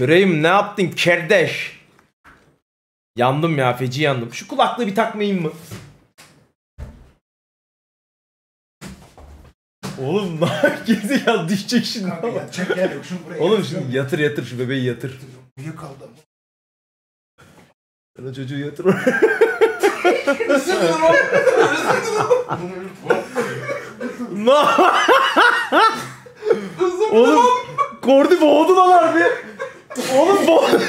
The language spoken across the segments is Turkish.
Köreyim ne yaptın kerdeş? Yandım ya feci yandım. Şu kulaklığı bir takmayayım mı? Oğlum ne gerizekalı düşecek şimdi. Kanka yatacak yer yok. Şunu buraya Oğlum yatırıyorum. şimdi yatır yatır şu bebeği yatır. Niye kaldı ama? Sen o çocuğu yatır. Ne? Oğlum Kordi boğdu lan harbi. Oğlum boğdu.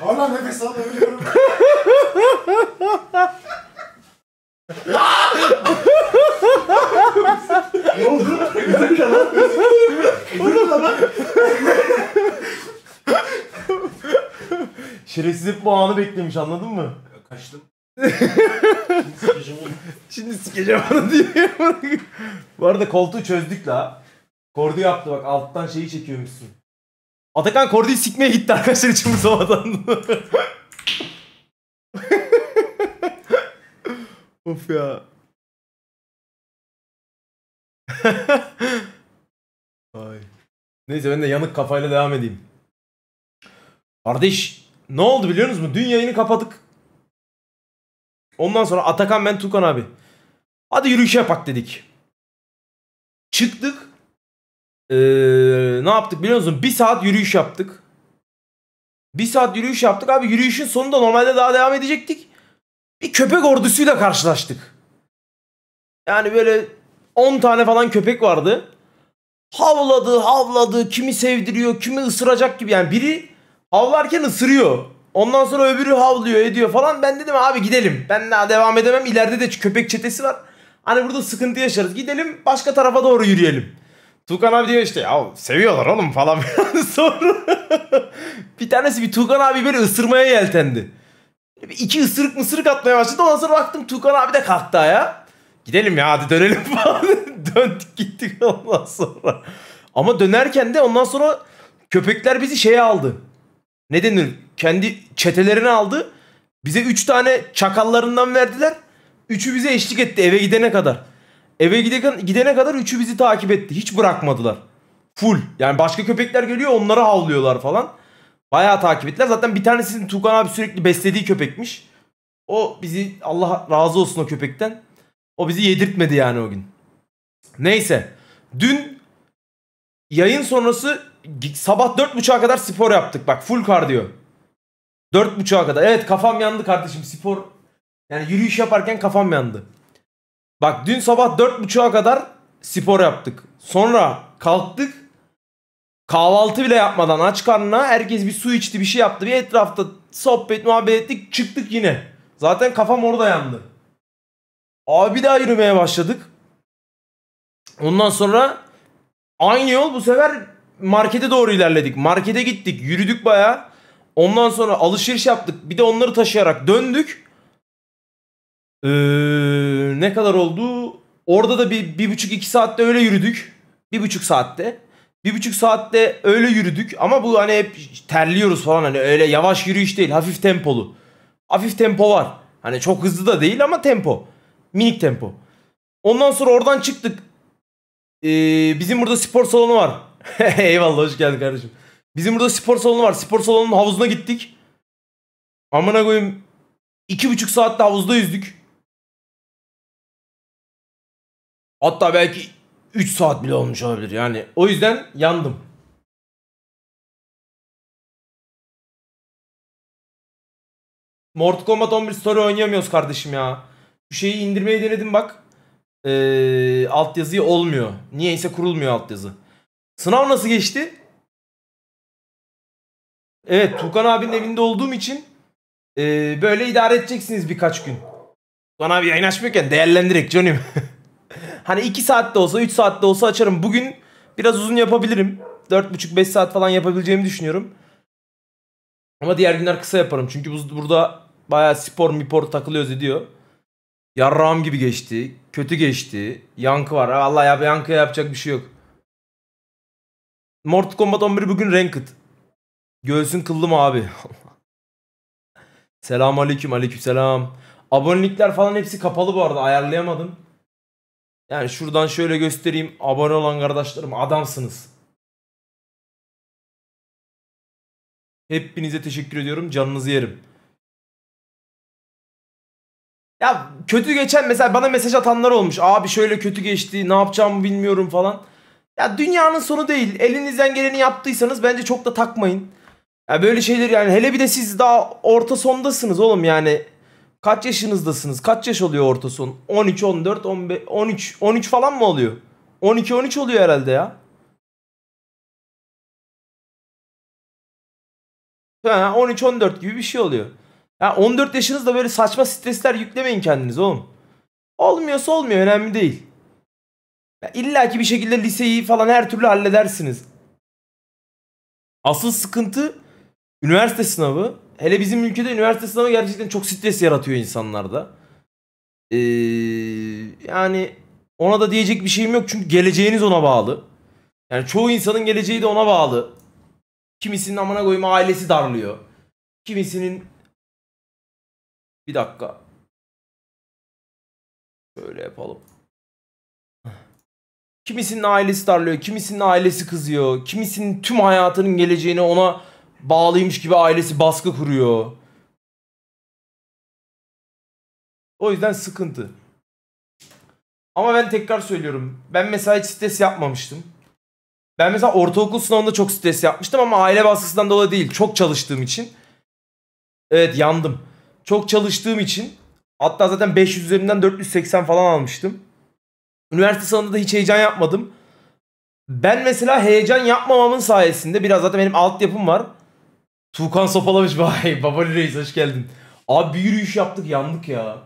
Hala nefes alamıyorum. ne oldu? Şerefsiz hep bu anı beklemiş anladın mı? Kaçtım. Şimdi sikeceğim onu diye. Bu arada koltuğu çözdük la. Kordi yaptı bak alttan şeyi çekiyormuşsun. Atakan Kordi'yi sikmeye gitti arkadaşlar için bu sabahdan. of ya. Ay. Neyse ben de yanık kafayla devam edeyim. Kardeş ne oldu biliyor musunuz? Dün yayını kapadık. Ondan sonra Atakan ben Tukan abi. Hadi yürüyüş yapak dedik. Çıktık. Ee, ne yaptık biliyor musun? Bir saat yürüyüş yaptık. Bir saat yürüyüş yaptık abi. Yürüyüşün sonunda normalde daha devam edecektik. Bir köpek ordusuyla karşılaştık. Yani böyle 10 tane falan köpek vardı. Havladı havladı. Kimi sevdiriyor kimi ısıracak gibi. Yani biri havlarken ısırıyor. Ondan sonra öbürü havlıyor ediyor falan. Ben dedim abi gidelim. Ben daha devam edemem. İleride de köpek çetesi var. Hani burada sıkıntı yaşarız. Gidelim başka tarafa doğru yürüyelim. Tukan abi diyor işte ya seviyorlar oğlum falan. sonra bir tanesi bir Tukan abi böyle ısırmaya yeltendi. Bir iki ısırık mısırık atmaya başladı. Ondan sonra baktım Tukan abi de kalktı ayağa. Gidelim ya hadi dönelim falan. Döndük gittik ondan sonra. Ama dönerken de ondan sonra köpekler bizi şeye aldı. Ne denir? Kendi çetelerine aldı. Bize 3 tane çakallarından verdiler. Üçü bize eşlik etti eve gidene kadar. Eve gidene, kadar üçü bizi takip etti. Hiç bırakmadılar. Full. Yani başka köpekler geliyor onları havlıyorlar falan. Bayağı takip ettiler. Zaten bir tanesinin Tukan abi sürekli beslediği köpekmiş. O bizi Allah razı olsun o köpekten. O bizi yedirtmedi yani o gün. Neyse. Dün yayın sonrası sabah 4.30'a kadar spor yaptık. Bak full kardiyo. 4.30'a kadar. Evet kafam yandı kardeşim spor. Yani yürüyüş yaparken kafam yandı. Bak dün sabah 4.30'a kadar spor yaptık. Sonra kalktık. Kahvaltı bile yapmadan aç karnına herkes bir su içti bir şey yaptı. Bir etrafta sohbet muhabbet ettik çıktık yine. Zaten kafam orada yandı. Abi daha yürümeye başladık. Ondan sonra aynı yol bu sefer markete doğru ilerledik. Markete gittik yürüdük baya. Ondan sonra alışveriş yaptık. Bir de onları taşıyarak döndük. Ee, ne kadar oldu? Orada da bir, bir buçuk iki saatte öyle yürüdük. Bir buçuk saatte. Bir buçuk saatte öyle yürüdük. Ama bu hani hep terliyoruz falan. Hani öyle yavaş yürüyüş değil. Hafif tempolu. Hafif tempo var. Hani çok hızlı da değil ama tempo. Minik tempo. Ondan sonra oradan çıktık. Ee, bizim burada spor salonu var. Eyvallah hoş geldin kardeşim. Bizim burada spor salonu var. Spor salonunun havuzuna gittik. Amına koyayım. iki buçuk saatte havuzda yüzdük. Hatta belki 3 saat bile olmuş olabilir yani. O yüzden yandım. Mortal Kombat 11 Story oynayamıyoruz kardeşim ya. Şu şeyi indirmeyi denedim bak. Ee, altyazıyı olmuyor. Niyeyse kurulmuyor altyazı. Sınav nasıl geçti? Evet Tukan abinin evinde olduğum için ee, böyle idare edeceksiniz birkaç gün. Tukan abi yayın açmıyorken değerlendirek canım. hani 2 saatte olsa 3 saatte olsa açarım. Bugün biraz uzun yapabilirim. 4,5-5 saat falan yapabileceğimi düşünüyorum. Ama diğer günler kısa yaparım. Çünkü bu, burada bayağı spor mipor takılıyoruz ediyor. Yarrağım gibi geçti. Kötü geçti. Yankı var. Allah ya yankıya yapacak bir şey yok. Mortal Kombat 11 bugün Ranked. Göğsün kıllı abi? selam aleyküm aleyküm selam. Abonelikler falan hepsi kapalı bu arada ayarlayamadım. Yani şuradan şöyle göstereyim. Abone olan kardeşlerim adamsınız. Hepinize teşekkür ediyorum. Canınızı yerim. Ya kötü geçen mesela bana mesaj atanlar olmuş. Abi şöyle kötü geçti. Ne yapacağımı bilmiyorum falan. Ya dünyanın sonu değil. Elinizden geleni yaptıysanız bence çok da takmayın. Ya böyle şeyler yani hele bir de siz daha orta sondasınız oğlum yani. Kaç yaşınızdasınız? Kaç yaş oluyor orta son? 13, 14, 15, 13, 13 falan mı oluyor? 12, 13 oluyor herhalde ya. Ha, 13, 14 gibi bir şey oluyor. Ya 14 yaşınızda böyle saçma stresler yüklemeyin kendinize oğlum. Olmuyorsa olmuyor önemli değil. Ya İlla ki bir şekilde liseyi falan her türlü halledersiniz. Asıl sıkıntı üniversite sınavı. Hele bizim ülkede üniversite sınavı gerçekten çok stres yaratıyor insanlarda. Ee, yani ona da diyecek bir şeyim yok çünkü geleceğiniz ona bağlı. Yani çoğu insanın geleceği de ona bağlı. Kimisinin amına koyayım ailesi darlıyor. Kimisinin bir dakika. Şöyle yapalım. Kimisinin ailesi darlıyor, kimisinin ailesi kızıyor, kimisinin tüm hayatının geleceğini ona bağlıymış gibi ailesi baskı kuruyor. O yüzden sıkıntı. Ama ben tekrar söylüyorum. Ben mesela hiç stres yapmamıştım. Ben mesela ortaokul sınavında çok stres yapmıştım ama aile baskısından dolayı değil. Çok çalıştığım için. Evet yandım. Çok çalıştığım için. Hatta zaten 500 üzerinden 480 falan almıştım. Üniversite sınavında da hiç heyecan yapmadım. Ben mesela heyecan yapmamamın sayesinde biraz zaten benim altyapım var. Tuğkan sopalamış vay Babali Reis hoş geldin. Abi bir yürüyüş yaptık yandık ya.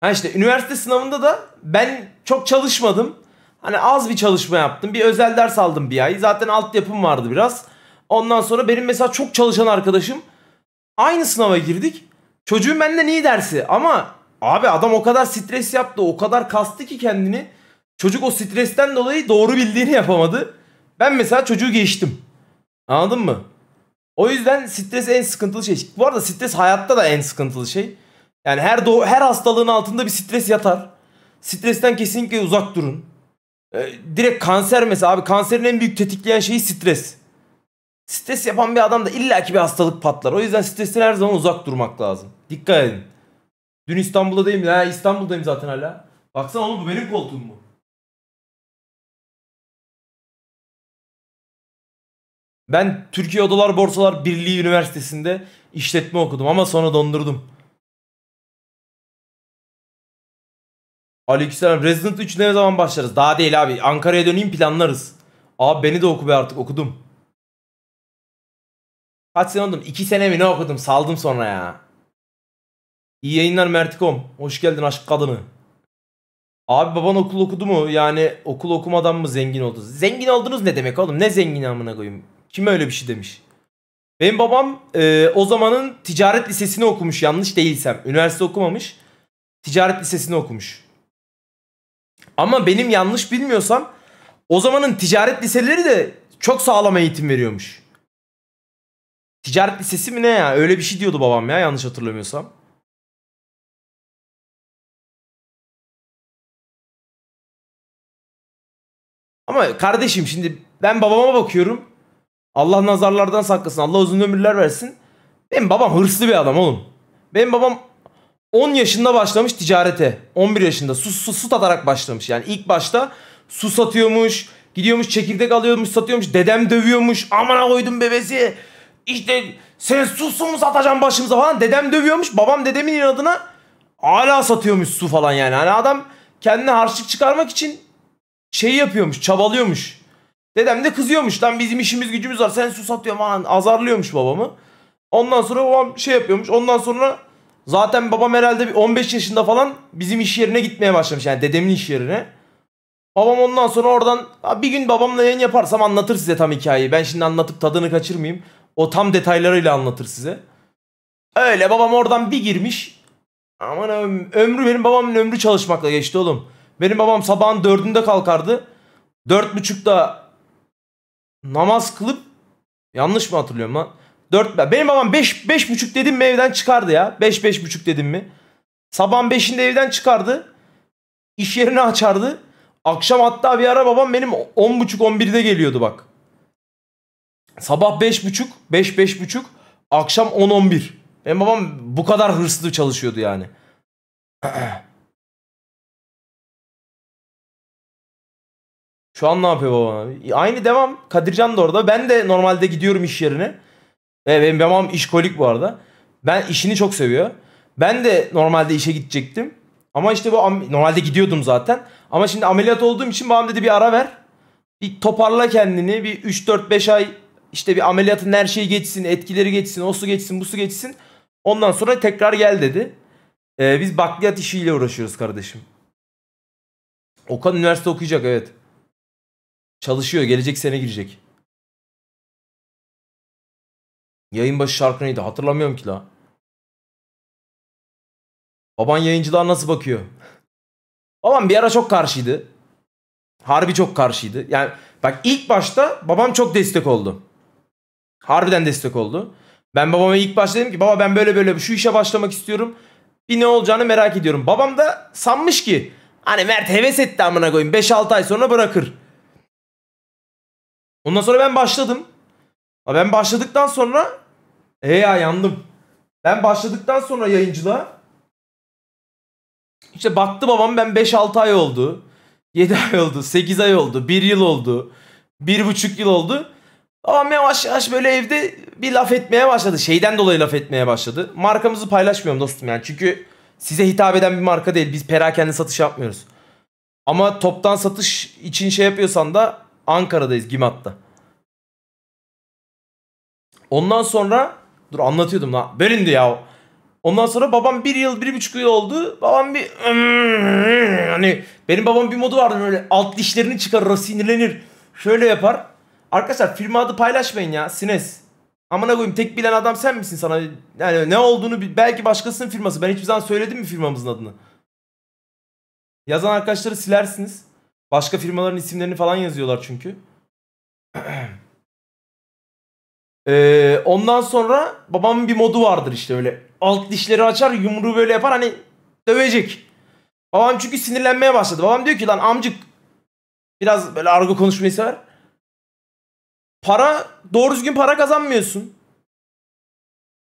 Ha işte üniversite sınavında da ben çok çalışmadım. Hani az bir çalışma yaptım. Bir özel ders aldım bir ay. Zaten altyapım vardı biraz. Ondan sonra benim mesela çok çalışan arkadaşım aynı sınava girdik. Çocuğun benden iyi dersi ama abi adam o kadar stres yaptı, o kadar kastı ki kendini. Çocuk o stresten dolayı doğru bildiğini yapamadı. Ben mesela çocuğu geçtim. Anladın mı? O yüzden stres en sıkıntılı şey. Bu arada stres hayatta da en sıkıntılı şey. Yani her doğ her hastalığın altında bir stres yatar. Stresten kesinlikle uzak durun. Ee, direkt kanser mesela abi kanserin en büyük tetikleyen şeyi stres. Stres yapan bir adam da illaki bir hastalık patlar. O yüzden stresten her zaman uzak durmak lazım. Dikkat edin. Dün İstanbul'dayım ya İstanbul'dayım zaten hala. Baksana oğlum bu benim koltuğum mu? Ben Türkiye Odalar Borsalar Birliği Üniversitesi'nde işletme okudum ama sonra dondurdum. Aleykümselam. Resident 3 ne zaman başlarız? Daha değil abi. Ankara'ya döneyim planlarız. Abi beni de oku be artık okudum. Kaç sene oldu? 2 sene mi ne okudum? Saldım sonra ya. İyi yayınlar Mertikom. Hoş geldin aşk kadını. Abi baban okul okudu mu? Yani okul okumadan mı zengin oldu? Zengin oldunuz ne demek oğlum? Ne zengin amına koyayım? Kim öyle bir şey demiş? Benim babam e, o zamanın ticaret lisesini okumuş yanlış değilsem. Üniversite okumamış. Ticaret lisesini okumuş. Ama benim yanlış bilmiyorsam o zamanın ticaret liseleri de çok sağlam eğitim veriyormuş. Ticaret lisesi mi ne ya? Öyle bir şey diyordu babam ya yanlış hatırlamıyorsam. Ama kardeşim şimdi ben babama bakıyorum. Allah nazarlardan saklasın. Allah uzun ömürler versin. Benim babam hırslı bir adam oğlum. Benim babam 10 yaşında başlamış ticarete. 11 yaşında su, su, su satarak başlamış. Yani ilk başta su satıyormuş. Gidiyormuş çekirdek alıyormuş satıyormuş. Dedem dövüyormuş. Amına koydum bebesi. İşte sen su mu satacaksın başımıza falan. Dedem dövüyormuş. Babam dedemin inadına hala satıyormuş su falan yani. Hani adam kendine harçlık çıkarmak için şey yapıyormuş. Çabalıyormuş. Dedem de kızıyormuş. Lan bizim işimiz gücümüz var. Sen su satıyorsun falan. Azarlıyormuş babamı. Ondan sonra babam şey yapıyormuş. Ondan sonra Zaten babam herhalde bir 15 yaşında falan bizim iş yerine gitmeye başlamış. Yani dedemin iş yerine. Babam ondan sonra oradan bir gün babamla yayın yaparsam anlatır size tam hikayeyi. Ben şimdi anlatıp tadını kaçırmayayım. O tam detaylarıyla anlatır size. Öyle babam oradan bir girmiş. Aman ömrü benim babamın ömrü çalışmakla geçti oğlum. Benim babam sabahın dördünde kalkardı. Dört buçukta namaz kılıp yanlış mı hatırlıyorum lan? 4 benim babam 5 beş buçuk dedim mi evden çıkardı ya. 5 beş buçuk dedim mi? Sabahın 5'inde evden çıkardı. İş yerini açardı. Akşam hatta bir ara babam benim 10 buçuk 11'de geliyordu bak. Sabah 5.30, 5-5.30, akşam 10-11. Benim babam bu kadar hırslı çalışıyordu yani. Şu an ne yapıyor babam abi? Aynı devam. Kadircan da orada. Ben de normalde gidiyorum iş yerine. Ve benim babam işkolik bu arada. Ben işini çok seviyor. Ben de normalde işe gidecektim. Ama işte bu normalde gidiyordum zaten. Ama şimdi ameliyat olduğum için babam dedi bir ara ver. Bir toparla kendini. Bir 3-4-5 ay işte bir ameliyatın her şeyi geçsin. Etkileri geçsin. O su geçsin. Bu su geçsin. Ondan sonra tekrar gel dedi. Ee, biz bakliyat işiyle uğraşıyoruz kardeşim. Okan üniversite okuyacak evet. Çalışıyor. Gelecek sene girecek. Yayın başı şarkı neydi? Hatırlamıyorum ki la. Baban yayıncılığa nasıl bakıyor? Babam bir ara çok karşıydı. Harbi çok karşıydı. Yani bak ilk başta babam çok destek oldu. Harbiden destek oldu. Ben babama ilk başta dedim ki baba ben böyle böyle şu işe başlamak istiyorum. Bir ne olacağını merak ediyorum. Babam da sanmış ki hani Mert heves etti amına koyayım 5-6 ay sonra bırakır. Ondan sonra ben başladım. Ben başladıktan sonra e ya yandım. Ben başladıktan sonra yayıncılığa işte baktı babam ben 5-6 ay oldu. 7 ay oldu. 8 ay oldu. 1 yıl oldu. 1,5 yıl oldu. Babam yavaş yavaş böyle evde bir laf etmeye başladı. Şeyden dolayı laf etmeye başladı. Markamızı paylaşmıyorum dostum yani. Çünkü size hitap eden bir marka değil. Biz perakende satış yapmıyoruz. Ama toptan satış için şey yapıyorsan da Ankara'dayız Gimat'ta. Ondan sonra dur anlatıyordum lan. Bölündü ya. Ondan sonra babam bir yıl, bir buçuk yıl oldu. Babam bir hani benim babam bir modu vardı böyle alt dişlerini çıkarır, sinirlenir. Şöyle yapar. Arkadaşlar firma adı paylaşmayın ya. Sines. Amına koyayım tek bilen adam sen misin sana? Yani ne olduğunu belki başkasının firması. Ben hiçbir zaman söyledim mi firmamızın adını? Yazan arkadaşları silersiniz. Başka firmaların isimlerini falan yazıyorlar çünkü. Ee, ondan sonra babamın bir modu vardır işte öyle. Alt dişleri açar yumruğu böyle yapar hani dövecek. Babam çünkü sinirlenmeye başladı. Babam diyor ki lan amcık biraz böyle argo konuşmayı sever. Para doğru düzgün para kazanmıyorsun.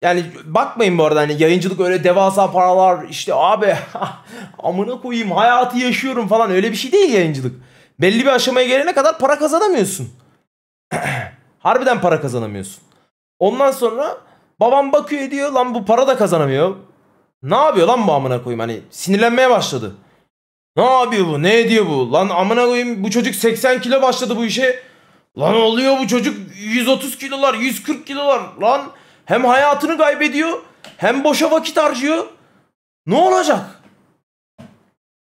Yani bakmayın bu arada hani yayıncılık öyle devasa paralar işte abi amına koyayım hayatı yaşıyorum falan öyle bir şey değil yayıncılık. Belli bir aşamaya gelene kadar para kazanamıyorsun. Harbiden para kazanamıyorsun. Ondan sonra babam bakıyor diyor lan bu para da kazanamıyor. Ne yapıyor lan bu amına koyayım hani sinirlenmeye başladı. Ne yapıyor bu? Ne ediyor bu? Lan amına koyayım bu çocuk 80 kilo başladı bu işe. Lan oluyor bu çocuk 130 kilolar 140 kilolar lan hem hayatını kaybediyor hem boşa vakit harcıyor. Ne olacak?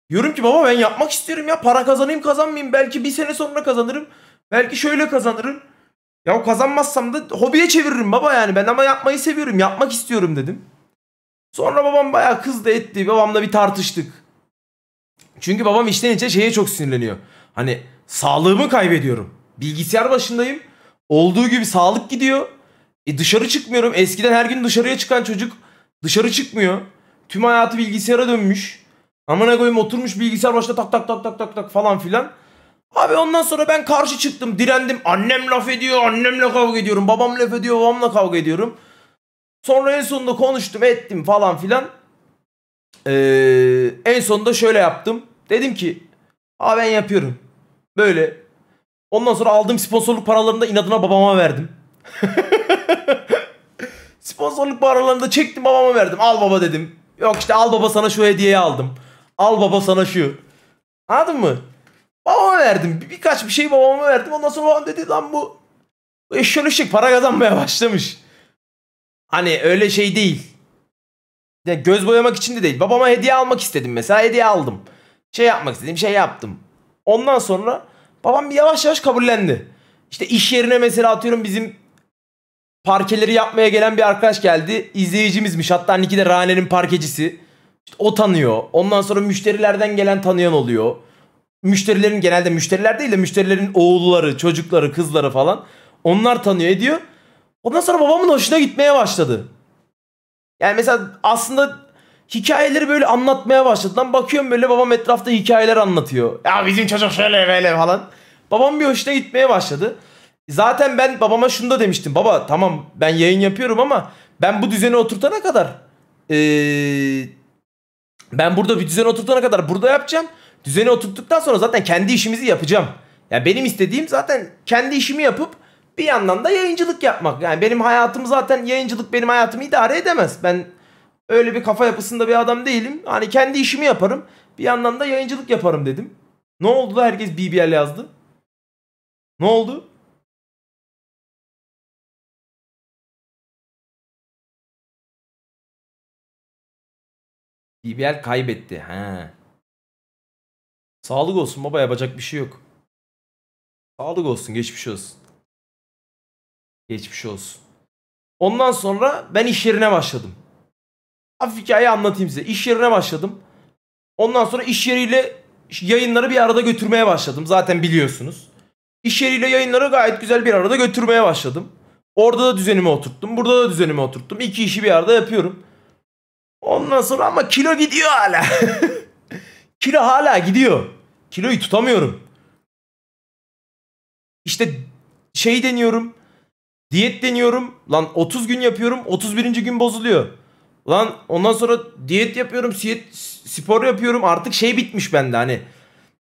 Diyorum ki baba ben yapmak istiyorum ya para kazanayım kazanmayayım belki bir sene sonra kazanırım. Belki şöyle kazanırım. Ya kazanmazsam da hobiye çeviririm baba yani ben ama yapmayı seviyorum yapmak istiyorum dedim. Sonra babam bayağı kızdı etti babamla bir tartıştık. Çünkü babam içten içe şeye çok sinirleniyor. Hani sağlığımı kaybediyorum. Bilgisayar başındayım. Olduğu gibi sağlık gidiyor. E dışarı çıkmıyorum. Eskiden her gün dışarıya çıkan çocuk dışarı çıkmıyor. Tüm hayatı bilgisayara dönmüş. Amına koyayım oturmuş bilgisayar başında tak tak tak tak tak tak falan filan. Abi ondan sonra ben karşı çıktım. Direndim. Annem laf ediyor. Annemle kavga ediyorum. Babam laf ediyor. Babamla kavga ediyorum. Sonra en sonunda konuştum ettim falan filan. Ee, en sonunda şöyle yaptım. Dedim ki Aa ben yapıyorum. Böyle. Ondan sonra aldığım sponsorluk paralarını da inadına babama verdim. sponsorluk paralarını da çektim babama verdim. Al baba dedim. Yok işte al baba sana şu hediyeyi aldım. Al baba sana şu. Anladın mı? Babama verdim. Bir, birkaç bir şey babama verdim. Ondan sonra babam dedi lan bu bu eşek para kazanmaya başlamış. Hani öyle şey değil. Yani göz boyamak için de değil. Babama hediye almak istedim mesela. Hediye aldım. Şey yapmak istedim. Şey yaptım. Ondan sonra babam bir yavaş yavaş kabullendi. İşte iş yerine mesela atıyorum bizim parkeleri yapmaya gelen bir arkadaş geldi. İzleyicimizmiş. Hatta Niki de Rane'nin parkecisi. İşte o tanıyor. Ondan sonra müşterilerden gelen tanıyan oluyor. Müşterilerin genelde müşteriler değil de müşterilerin oğulları, çocukları, kızları falan. Onlar tanıyor ediyor. Ondan sonra babamın hoşuna gitmeye başladı. Yani mesela aslında hikayeleri böyle anlatmaya başladı. Lan bakıyorum böyle babam etrafta hikayeler anlatıyor. Ya bizim çocuk şöyle böyle falan. Babam bir hoşuna gitmeye başladı. Zaten ben babama şunu da demiştim. Baba tamam ben yayın yapıyorum ama ben bu düzeni oturtana kadar ee, ben burada bir düzeni oturtana kadar burada yapacağım. Düzeni oturttuktan sonra zaten kendi işimizi yapacağım. Yani benim istediğim zaten kendi işimi yapıp bir yandan da yayıncılık yapmak. Yani benim hayatım zaten yayıncılık benim hayatımı idare edemez. Ben öyle bir kafa yapısında bir adam değilim. Hani kendi işimi yaparım. Bir yandan da yayıncılık yaparım dedim. Ne oldu da herkes BBL yazdı? Ne oldu? BBL kaybetti. He. Sağlık olsun baba yapacak bir şey yok. Sağlık olsun geçmiş olsun. Geçmiş olsun. Ondan sonra ben iş yerine başladım. Hafif hikayeyi anlatayım size. İş yerine başladım. Ondan sonra iş yeriyle yayınları bir arada götürmeye başladım. Zaten biliyorsunuz. İş yeriyle yayınları gayet güzel bir arada götürmeye başladım. Orada da düzenimi oturttum. Burada da düzenimi oturttum. İki işi bir arada yapıyorum. Ondan sonra ama kilo gidiyor hala. kilo hala gidiyor. Kiloyu tutamıyorum. İşte şey deniyorum. Diyet deniyorum. Lan 30 gün yapıyorum. 31. gün bozuluyor. Lan ondan sonra diyet yapıyorum. Siyet, spor yapıyorum. Artık şey bitmiş bende hani.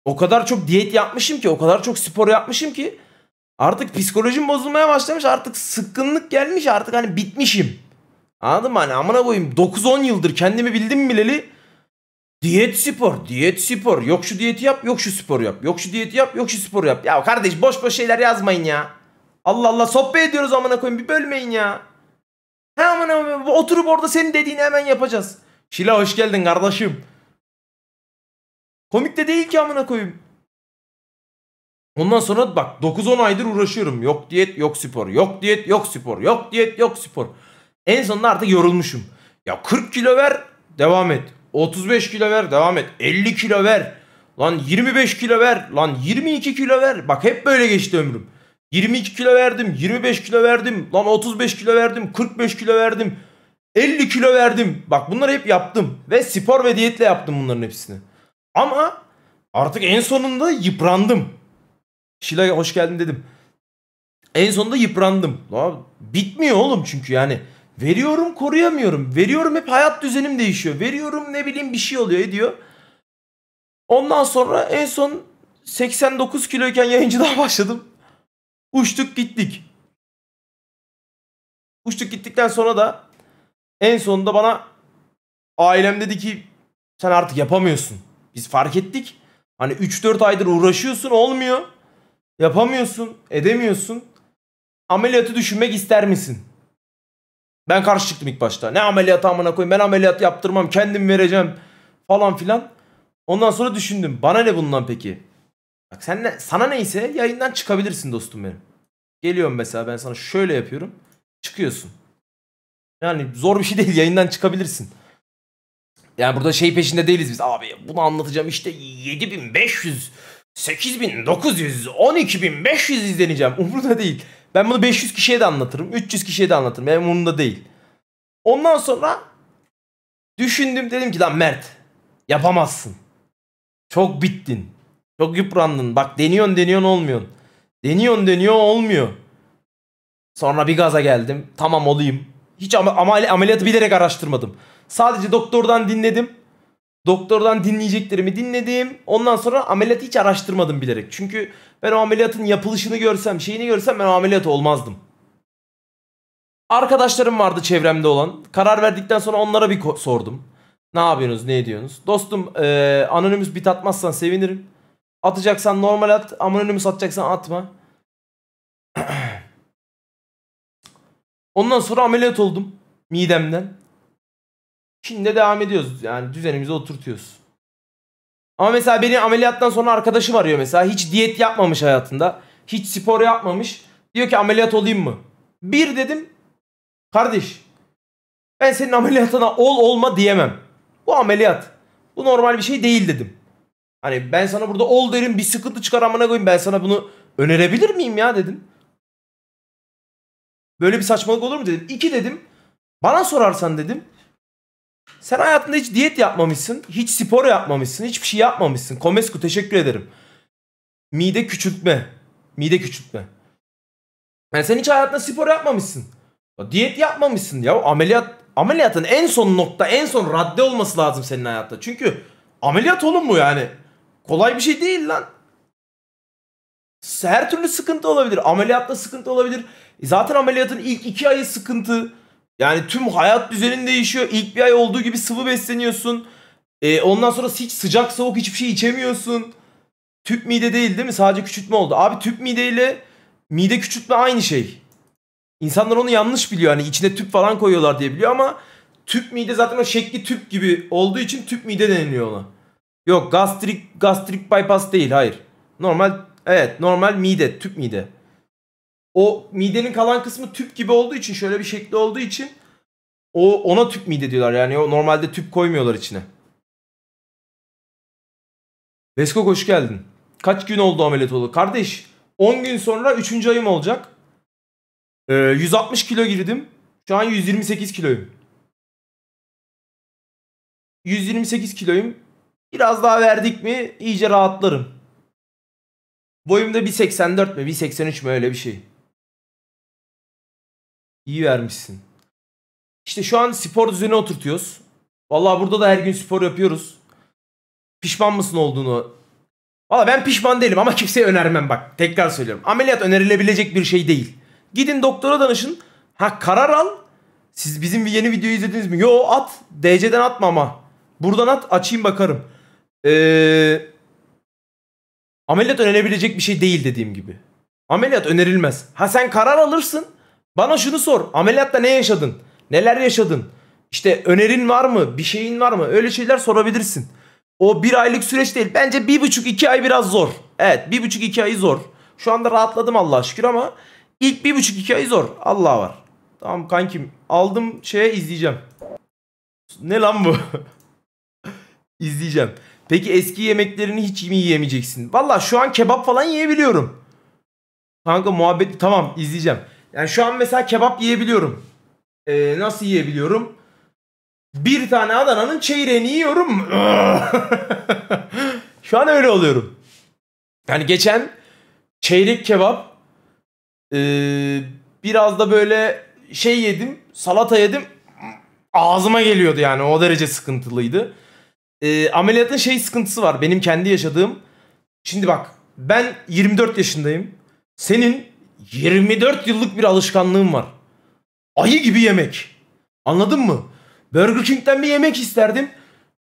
O kadar çok diyet yapmışım ki. O kadar çok spor yapmışım ki. Artık psikolojim bozulmaya başlamış. Artık sıkkınlık gelmiş. Artık hani bitmişim. Anladın mı? Hani amına koyayım 9-10 yıldır kendimi bildim bileli. Diyet spor, diyet spor. Yok şu diyeti yap, yok şu spor yap. Yok şu diyeti yap, yok şu spor yap. Ya kardeş boş boş şeyler yazmayın ya. Allah Allah sohbet ediyoruz amına koyayım bir bölmeyin ya. He amına oturup orada senin dediğini hemen yapacağız. Şila hoş geldin kardeşim. Komik de değil ki amına koyayım. Ondan sonra bak 9-10 aydır uğraşıyorum. Yok diyet, yok spor. Yok diyet, yok spor. Yok diyet, yok spor. En sonunda artık yorulmuşum. Ya 40 kilo ver, devam et. 35 kilo ver, devam et. 50 kilo ver. Lan 25 kilo ver. Lan 22 kilo ver. Bak hep böyle geçti ömrüm. 22 kilo verdim, 25 kilo verdim. Lan 35 kilo verdim, 45 kilo verdim. 50 kilo verdim. Bak bunları hep yaptım. Ve spor ve diyetle yaptım bunların hepsini. Ama artık en sonunda yıprandım. Şila hoş geldin dedim. En sonunda yıprandım. Bitmiyor oğlum çünkü yani. Veriyorum koruyamıyorum. Veriyorum hep hayat düzenim değişiyor. Veriyorum ne bileyim bir şey oluyor ediyor. Ondan sonra en son 89 kiloyken yayıncılığa başladım. Uçtuk gittik. Uçtuk gittikten sonra da en sonunda bana ailem dedi ki sen artık yapamıyorsun. Biz fark ettik. Hani 3-4 aydır uğraşıyorsun olmuyor. Yapamıyorsun, edemiyorsun. Ameliyatı düşünmek ister misin? Ben karşı çıktım ilk başta. Ne ameliyatı amına koyayım ben ameliyat yaptırmam kendim vereceğim falan filan. Ondan sonra düşündüm. Bana ne bundan peki? Bak sen ne, sana neyse yayından çıkabilirsin dostum benim. Geliyorum mesela ben sana şöyle yapıyorum. Çıkıyorsun. Yani zor bir şey değil yayından çıkabilirsin. Yani burada şey peşinde değiliz biz. Abi bunu anlatacağım işte 7500, 8900, 12500 izleneceğim. Umurda değil. Ben bunu 500 kişiye de anlatırım. 300 kişiye de anlatırım. Benim umurumda değil. Ondan sonra düşündüm dedim ki lan Mert yapamazsın. Çok bittin. Çok yıprandın. Bak deniyorsun deniyorsun olmuyor. Deniyorsun deniyor olmuyor. Sonra bir gaza geldim. Tamam olayım. Hiç ama ameliyatı bilerek araştırmadım. Sadece doktordan dinledim. Doktordan dinleyeceklerimi dinledim. Ondan sonra ameliyatı hiç araştırmadım bilerek. Çünkü ben o ameliyatın yapılışını görsem, şeyini görsem ben o ameliyat olmazdım. Arkadaşlarım vardı çevremde olan. Karar verdikten sonra onlara bir sordum. Ne yapıyorsunuz, ne ediyorsunuz? Dostum, ee, anonymous bit atmazsan sevinirim. Atacaksan normal at, anonymous atacaksan atma. Ondan sonra ameliyat oldum midemden. Şimdi de devam ediyoruz. Yani düzenimizi oturtuyoruz. Ama mesela beni ameliyattan sonra arkadaşım arıyor mesela. Hiç diyet yapmamış hayatında. Hiç spor yapmamış. Diyor ki ameliyat olayım mı? Bir dedim. Kardeş ben senin ameliyatına ol olma diyemem. Bu ameliyat. Bu normal bir şey değil dedim. Hani ben sana burada ol derim bir sıkıntı çıkar amına koyayım ben sana bunu önerebilir miyim ya dedim. Böyle bir saçmalık olur mu dedim. İki dedim. Bana sorarsan dedim. Sen hayatında hiç diyet yapmamışsın. Hiç spor yapmamışsın. Hiçbir şey yapmamışsın. Komesku teşekkür ederim. Mide küçültme. Mide küçültme. Yani sen hiç hayatında spor yapmamışsın. Diyet yapmamışsın ya. Ameliyat ameliyatın en son nokta, en son radde olması lazım senin hayatta. Çünkü ameliyat oğlum bu yani. Kolay bir şey değil lan. Her türlü sıkıntı olabilir. Ameliyatta sıkıntı olabilir. Zaten ameliyatın ilk iki ayı sıkıntı. Yani tüm hayat düzenin değişiyor. İlk bir ay olduğu gibi sıvı besleniyorsun. E, ondan sonra hiç sıcak soğuk hiçbir şey içemiyorsun. Tüp mide değil değil mi? Sadece küçültme oldu. Abi tüp mideyle mide küçültme aynı şey. İnsanlar onu yanlış biliyor. Hani içine tüp falan koyuyorlar diye biliyor ama tüp mide zaten o şekli tüp gibi olduğu için tüp mide deniliyor ona. Yok gastrik gastrik bypass değil hayır. Normal evet normal mide tüp mide. O midenin kalan kısmı tüp gibi olduğu için şöyle bir şekli olduğu için o ona tüp mide diyorlar. Yani o normalde tüp koymuyorlar içine. Vesko hoş geldin. Kaç gün oldu ameliyat oldu? Kardeş 10 gün sonra 3. ayım olacak. Ee, 160 kilo girdim. Şu an 128 kiloyum. 128 kiloyum. Biraz daha verdik mi iyice rahatlarım. Boyum da 1.84 mi 1.83 mi öyle bir şey. İyi vermişsin. İşte şu an spor düzeni oturtuyoruz. Vallahi burada da her gün spor yapıyoruz. Pişman mısın olduğunu? Valla ben pişman değilim ama kimseye önermem bak. Tekrar söylüyorum. Ameliyat önerilebilecek bir şey değil. Gidin doktora danışın. Ha karar al. Siz bizim yeni videoyu izlediniz mi? Yo at. DC'den atma ama. Buradan at açayım bakarım. Ee, ameliyat önerilebilecek bir şey değil dediğim gibi. Ameliyat önerilmez. Ha sen karar alırsın. Bana şunu sor. Ameliyatta ne yaşadın? Neler yaşadın? İşte önerin var mı? Bir şeyin var mı? Öyle şeyler sorabilirsin. O bir aylık süreç değil. Bence bir buçuk iki ay biraz zor. Evet bir buçuk iki ayı zor. Şu anda rahatladım Allah'a şükür ama ilk bir buçuk iki ayı zor. Allah var. Tamam kankim aldım şeye izleyeceğim. Ne lan bu? izleyeceğim. Peki eski yemeklerini hiç mi yiyemeyeceksin? Valla şu an kebap falan yiyebiliyorum. Kanka muhabbet tamam izleyeceğim. Yani şu an mesela kebap yiyebiliyorum. Ee, nasıl yiyebiliyorum? Bir tane Adana'nın çeyreğini yiyorum. Şu an öyle oluyorum. Yani geçen çeyrek kebap ee, biraz da böyle şey yedim salata yedim ağzıma geliyordu yani o derece sıkıntılıydı. Ee, ameliyatın şey sıkıntısı var benim kendi yaşadığım. Şimdi bak ben 24 yaşındayım. Senin 24 yıllık bir alışkanlığın var. Ayı gibi yemek. Anladın mı? Burger King'den bir yemek isterdim.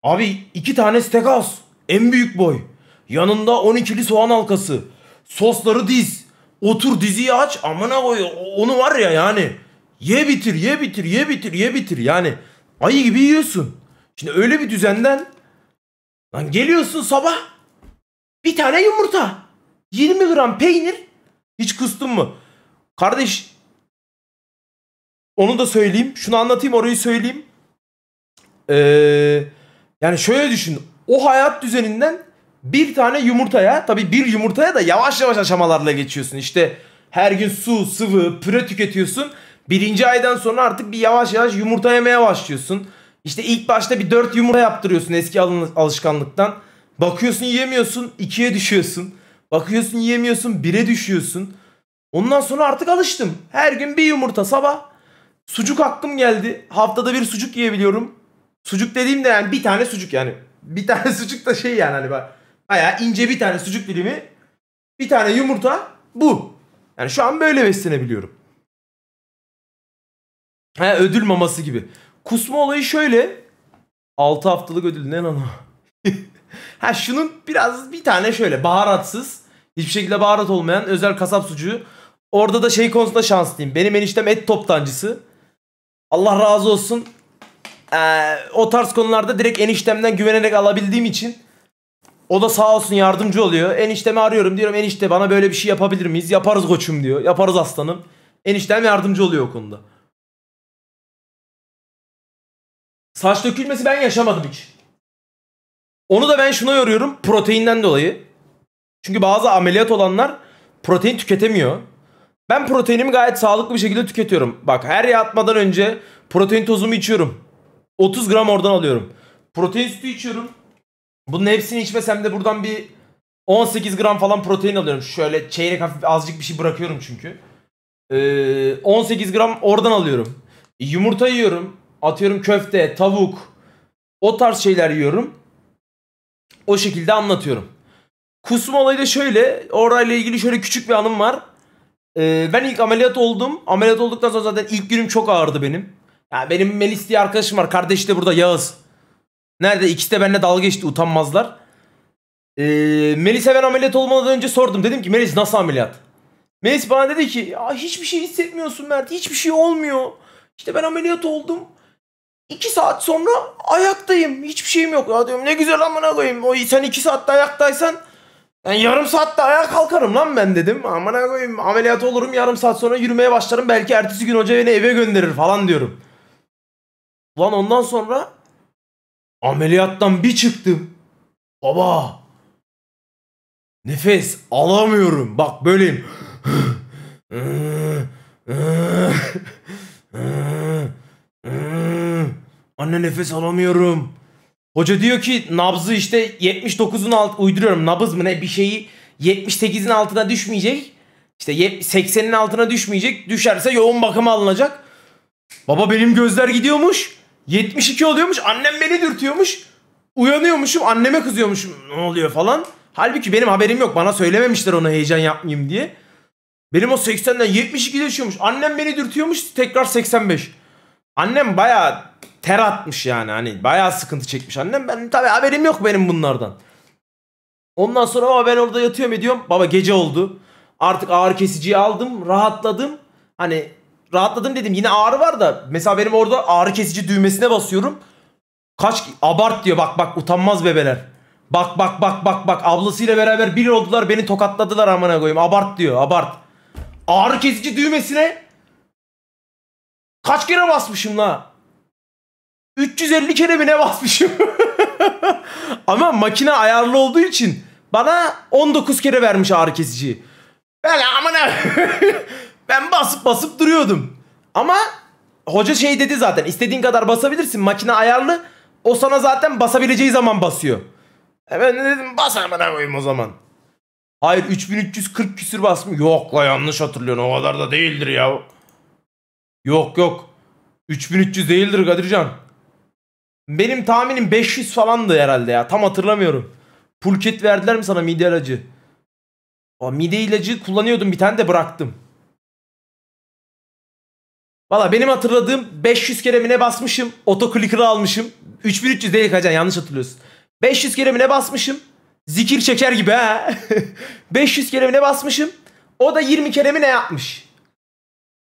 Abi iki tane steakhouse. En büyük boy. Yanında 12'li soğan halkası. Sosları diz. Otur diziyi aç. Amına koy. Onu var ya yani. Ye bitir, ye bitir, ye bitir, ye bitir. Yani ayı gibi yiyorsun. Şimdi öyle bir düzenden lan geliyorsun sabah bir tane yumurta. 20 gram peynir. Hiç kıstın mı? Kardeş onu da söyleyeyim. Şunu anlatayım orayı söyleyeyim. Ee, yani şöyle düşün. O hayat düzeninden bir tane yumurtaya tabii bir yumurtaya da yavaş yavaş aşamalarla geçiyorsun. İşte her gün su, sıvı, püre tüketiyorsun. Birinci aydan sonra artık bir yavaş yavaş yumurta yemeye başlıyorsun. İşte ilk başta bir dört yumurta yaptırıyorsun eski alışkanlıktan. Bakıyorsun yiyemiyorsun, ikiye düşüyorsun. Bakıyorsun yiyemiyorsun, bire düşüyorsun. Ondan sonra artık alıştım. Her gün bir yumurta sabah. Sucuk hakkım geldi. Haftada bir sucuk yiyebiliyorum. Sucuk dediğimde yani bir tane sucuk yani. Bir tane sucuk da şey yani hani bak. Baya ince bir tane sucuk dilimi. Bir tane yumurta bu. Yani şu an böyle beslenebiliyorum. Ha, ödül maması gibi. Kusma olayı şöyle. 6 haftalık ödül ne lan ha şunun biraz bir tane şöyle baharatsız. Hiçbir şekilde baharat olmayan özel kasap sucuğu. Orada da şey konusunda şanslıyım. Benim eniştem et toptancısı. Allah razı olsun e, o tarz konularda direkt eniştemden güvenerek alabildiğim için o da sağ olsun yardımcı oluyor. Eniştemi arıyorum diyorum enişte bana böyle bir şey yapabilir miyiz? Yaparız koçum diyor. Yaparız aslanım. Eniştem yardımcı oluyor o konuda. Saç dökülmesi ben yaşamadım hiç. Onu da ben şuna yoruyorum proteinden dolayı. Çünkü bazı ameliyat olanlar protein tüketemiyor. Ben proteinimi gayet sağlıklı bir şekilde tüketiyorum. Bak her yatmadan önce protein tozumu içiyorum. 30 gram oradan alıyorum. Protein sütü içiyorum. Bunun hepsini içmesem de buradan bir 18 gram falan protein alıyorum. Şöyle çeyrek hafif azıcık bir şey bırakıyorum çünkü. Ee, 18 gram oradan alıyorum. Yumurta yiyorum. Atıyorum köfte, tavuk. O tarz şeyler yiyorum. O şekilde anlatıyorum. Kusma olayı da şöyle. Orayla ilgili şöyle küçük bir anım var. Ee, ben ilk ameliyat oldum. Ameliyat olduktan sonra zaten ilk günüm çok ağırdı benim. Yani benim Melis diye arkadaşım var. Kardeşi de burada Yağız. Nerede? İkisi de benimle dalga geçti utanmazlar. Ee, Melis'e ben ameliyat olmadan önce sordum. Dedim ki Melis nasıl ameliyat? Melis bana dedi ki ya hiçbir şey hissetmiyorsun Mert. Hiçbir şey olmuyor. İşte ben ameliyat oldum. İki saat sonra ayaktayım. Hiçbir şeyim yok. Ya diyorum ne güzel amına koyayım. O sen iki saatte ayaktaysan ben yarım saatte ayağa kalkarım lan ben dedim. Amına koyayım ameliyat olurum yarım saat sonra yürümeye başlarım. Belki ertesi gün hoca beni eve gönderir falan diyorum. Lan ondan sonra ameliyattan bir çıktım. Baba nefes alamıyorum. Bak böyleyim. Anne nefes alamıyorum. Hoca diyor ki nabzı işte 79'un alt uyduruyorum. Nabız mı ne bir şeyi 78'in altına düşmeyecek. İşte 80'in altına düşmeyecek. Düşerse yoğun bakıma alınacak. Baba benim gözler gidiyormuş. 72 oluyormuş. Annem beni dürtüyormuş. Uyanıyormuşum. Anneme kızıyormuşum. Ne oluyor falan. Halbuki benim haberim yok. Bana söylememişler onu heyecan yapmayayım diye. Benim o 80'den 72 düşüyormuş. Annem beni dürtüyormuş. Tekrar 85. Annem bayağı ter atmış yani. Hani bayağı sıkıntı çekmiş annem. Ben tabii haberim yok benim bunlardan. Ondan sonra ama ben orada yatıyorum ediyorum. Baba gece oldu. Artık ağrı kesiciyi aldım. Rahatladım. Hani rahatladım dedim. Yine ağrı var da. Mesela benim orada ağrı kesici düğmesine basıyorum. Kaç abart diyor bak bak utanmaz bebeler. Bak bak bak bak bak ablasıyla beraber bir oldular beni tokatladılar amına koyayım. Abart diyor abart. Ağrı kesici düğmesine kaç kere basmışım la? 350 kere mi ne basmışım? Ama makine ayarlı olduğu için bana 19 kere vermiş ağrı kesici. Ben amına ben basıp basıp duruyordum. Ama hoca şey dedi zaten istediğin kadar basabilirsin makine ayarlı. O sana zaten basabileceği zaman basıyor. E ben de dedim bas amına koyayım o zaman. Hayır 3340 küsür basmış. Yok la yanlış hatırlıyorsun o kadar da değildir ya. Yok yok. 3300 değildir Kadircan. Benim tahminim 500 falandı herhalde ya. Tam hatırlamıyorum. Pulket verdiler mi sana mide ilacı? O mide ilacı kullanıyordum bir tane de bıraktım. Valla benim hatırladığım 500 kere mi ne basmışım. Otoclicker'ı almışım. 3300 değil Kacan yanlış hatırlıyorsun. 500 kere mi ne basmışım. Zikir çeker gibi ha. 500 kere mi ne basmışım. O da 20 kere mi ne yapmış.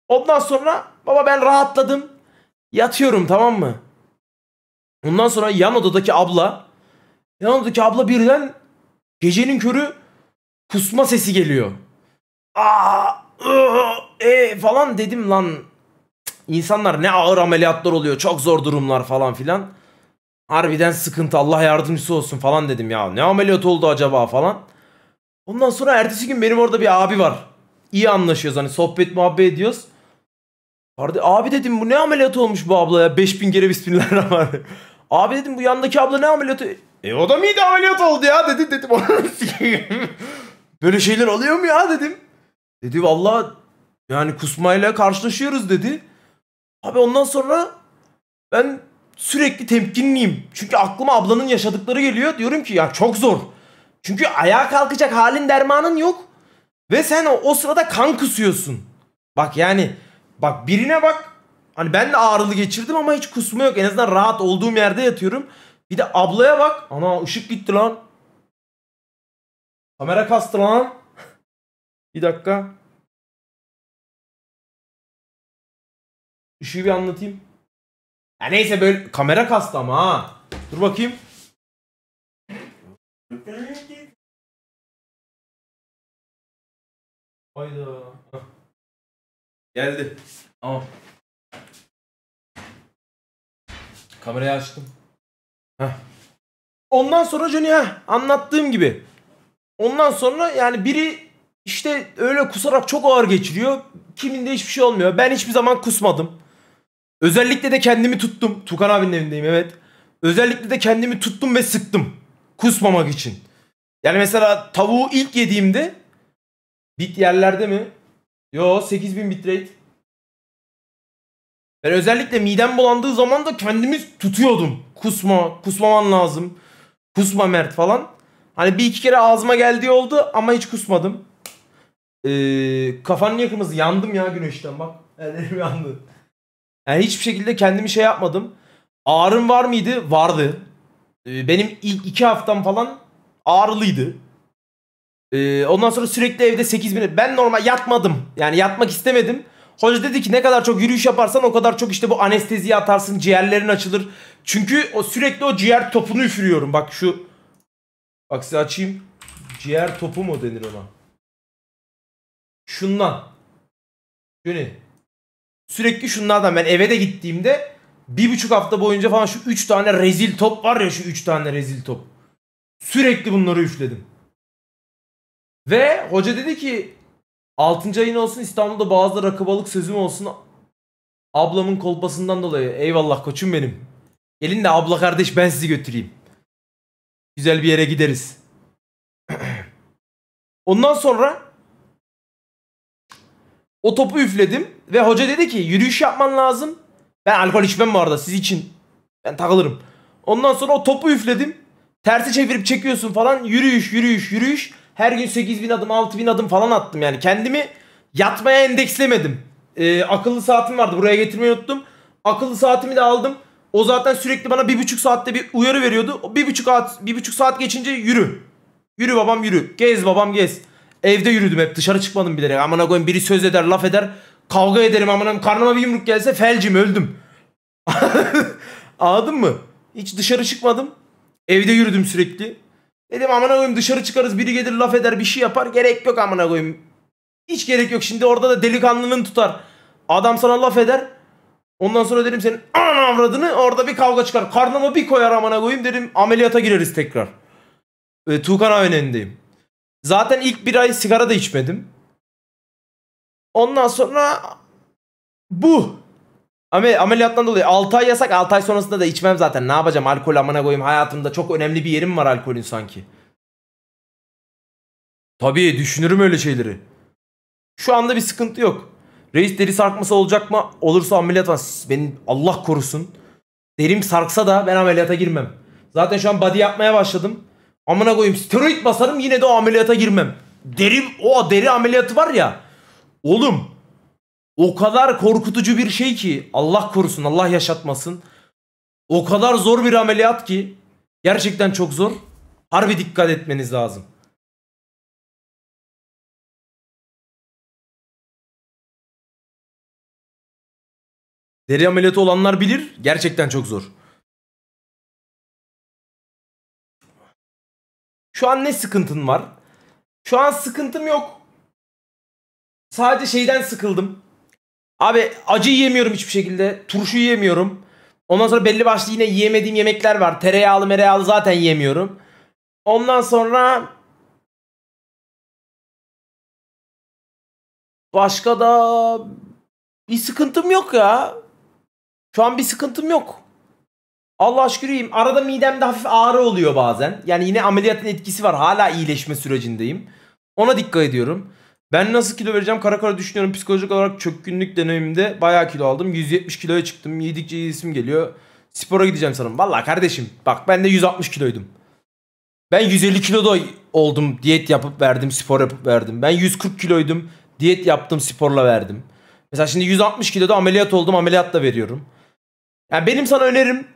Ondan sonra baba ben rahatladım. Yatıyorum tamam mı? Ondan sonra yan odadaki abla yan odadaki abla birden gecenin körü kusma sesi geliyor. Aa, e falan dedim lan. İnsanlar ne ağır ameliyatlar oluyor. Çok zor durumlar falan filan. Harbiden sıkıntı Allah yardımcısı olsun falan dedim ya. Ne ameliyat oldu acaba falan. Ondan sonra ertesi gün benim orada bir abi var. İyi anlaşıyoruz hani sohbet muhabbet ediyoruz. Abi, dedim bu ne ameliyat olmuş bu abla ya 5000 kere bismillahirrahmanirrahim. Abi dedim bu yandaki abla ne ameliyatı? E o da mıydı ameliyat oldu ya dedi dedim. Böyle şeyler oluyor mu ya dedim. Dedi valla yani kusmayla karşılaşıyoruz dedi. Abi ondan sonra ben sürekli temkinliyim. Çünkü aklıma ablanın yaşadıkları geliyor. Diyorum ki ya çok zor. Çünkü ayağa kalkacak halin dermanın yok. Ve sen o, o sırada kan kusuyorsun. Bak yani bak birine bak Hani ben de ağrılı geçirdim ama hiç kusma yok. En azından rahat olduğum yerde yatıyorum. Bir de ablaya bak. Ana ışık gitti lan. Kamera kastı lan. bir dakika. Işığı bir anlatayım. Ya neyse böyle kamera kastı ama ha. Dur bakayım. Hayda. Geldi. Tamam. Kamerayı açtım. Heh. Ondan sonra Johnny ha anlattığım gibi. Ondan sonra yani biri işte öyle kusarak çok ağır geçiriyor. Kiminde hiçbir şey olmuyor. Ben hiçbir zaman kusmadım. Özellikle de kendimi tuttum. Tukan abinin evindeyim evet. Özellikle de kendimi tuttum ve sıktım. Kusmamak için. Yani mesela tavuğu ilk yediğimde bit yerlerde mi? Yo 8000 bitrate. Ben özellikle midem bulandığı zaman da kendimi tutuyordum. Kusma, kusmaman lazım. Kusma Mert falan. Hani bir iki kere ağzıma geldiği oldu ama hiç kusmadım. Ee, kafan niye kırmızı? Yandım ya güneşten bak. Ellerim yandı. Yani hiçbir şekilde kendimi şey yapmadım. Ağrım var mıydı? Vardı. Ee, benim ilk iki haftam falan ağrılıydı. Ee, ondan sonra sürekli evde 8 bin... Ben normal yatmadım. Yani yatmak istemedim. Hoca dedi ki ne kadar çok yürüyüş yaparsan o kadar çok işte bu anesteziyi atarsın ciğerlerin açılır. Çünkü o sürekli o ciğer topunu üfürüyorum. Bak şu bak size açayım. Ciğer topu mu denir ona? Şundan. Şöyle. Sürekli şunlardan ben eve de gittiğimde bir buçuk hafta boyunca falan şu üç tane rezil top var ya şu üç tane rezil top. Sürekli bunları üfledim. Ve hoca dedi ki 6. ayın olsun İstanbul'da bazı rakı balık sözüm olsun. Ablamın kolpasından dolayı. Eyvallah koçum benim. Gelin de abla kardeş ben sizi götüreyim. Güzel bir yere gideriz. Ondan sonra o topu üfledim ve hoca dedi ki yürüyüş yapman lazım. Ben alkol içmem bu arada siz için. Ben takılırım. Ondan sonra o topu üfledim. Tersi çevirip çekiyorsun falan. Yürüyüş, yürüyüş, yürüyüş. Her gün 8000 adım, 6000 adım falan attım yani. Kendimi yatmaya endekslemedim. Ee, akıllı saatim vardı. Buraya getirmeyi unuttum. Akıllı saatimi de aldım. O zaten sürekli bana bir buçuk saatte bir uyarı veriyordu. O bir buçuk saat, bir buçuk saat geçince yürü. Yürü babam yürü. Gez babam gez. Evde yürüdüm hep. Dışarı çıkmadım bilerek. Amına koyayım biri söz eder, laf eder. Kavga ederim amına karnıma bir yumruk gelse felcim öldüm. Anladın mı? Hiç dışarı çıkmadım. Evde yürüdüm sürekli. Dedim amına koyayım dışarı çıkarız biri gelir laf eder bir şey yapar. Gerek yok amına koyayım. Hiç gerek yok. Şimdi orada da delikanlının tutar. Adam sana laf eder. Ondan sonra dedim senin ana avradını orada bir kavga çıkar. Karnıma bir koyar amına koyayım dedim ameliyata gireriz tekrar. Ve Tuğkan AVM'ndeyim. Zaten ilk bir ay sigara da içmedim. Ondan sonra bu. Amel ameliyattan dolayı 6 ay yasak 6 ay sonrasında da içmem zaten. Ne yapacağım alkol amına koyayım hayatımda çok önemli bir yerim var alkolün sanki. Tabii düşünürüm öyle şeyleri. Şu anda bir sıkıntı yok. Reis deri sarkması olacak mı? Olursa ameliyat var. Benim Allah korusun. Derim sarksa da ben ameliyata girmem. Zaten şu an body yapmaya başladım. Amına koyayım steroid basarım yine de o ameliyata girmem. Deri o deri ameliyatı var ya. Oğlum o kadar korkutucu bir şey ki Allah korusun Allah yaşatmasın. O kadar zor bir ameliyat ki gerçekten çok zor. Harbi dikkat etmeniz lazım. Deri ameliyatı olanlar bilir. Gerçekten çok zor. Şu an ne sıkıntın var? Şu an sıkıntım yok. Sadece şeyden sıkıldım. Abi acı yiyemiyorum hiçbir şekilde. Turşu yiyemiyorum. Ondan sonra belli başlı yine yiyemediğim yemekler var. Tereyağlı mereyağlı zaten yiyemiyorum. Ondan sonra başka da bir sıkıntım yok ya. Şu an bir sıkıntım yok. Allah şüküreyim. Arada midemde hafif ağrı oluyor bazen. Yani yine ameliyatın etkisi var. Hala iyileşme sürecindeyim. Ona dikkat ediyorum. Ben nasıl kilo vereceğim kara kara düşünüyorum. Psikolojik olarak çökkünlük dönemimde bayağı kilo aldım. 170 kiloya çıktım. Yedikçe isim geliyor. Spora gideceğim sanırım. Valla kardeşim bak ben de 160 kiloydum. Ben 150 kiloda oldum. Diyet yapıp verdim. Spor yapıp verdim. Ben 140 kiloydum. Diyet yaptım. Sporla verdim. Mesela şimdi 160 kiloda ameliyat oldum. Ameliyatla veriyorum. Yani benim sana önerim